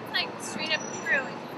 That's like straight up true.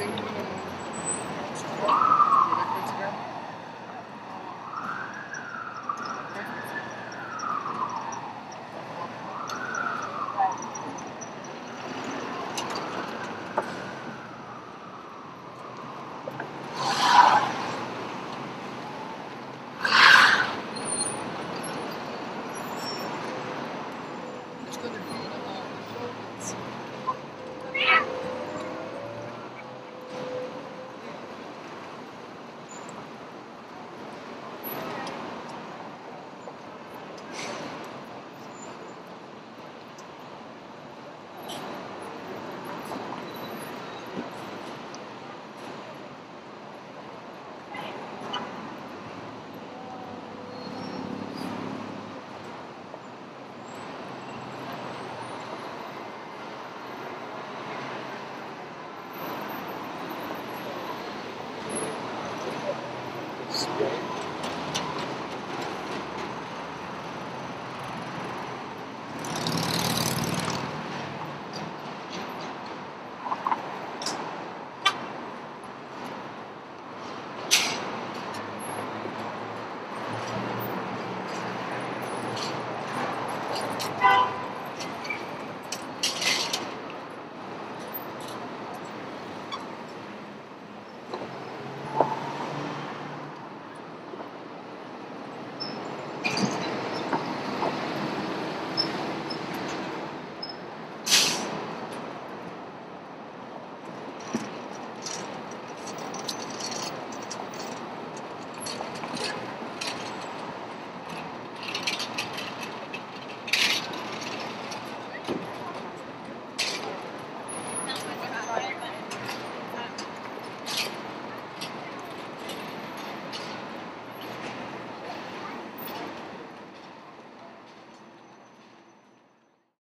tem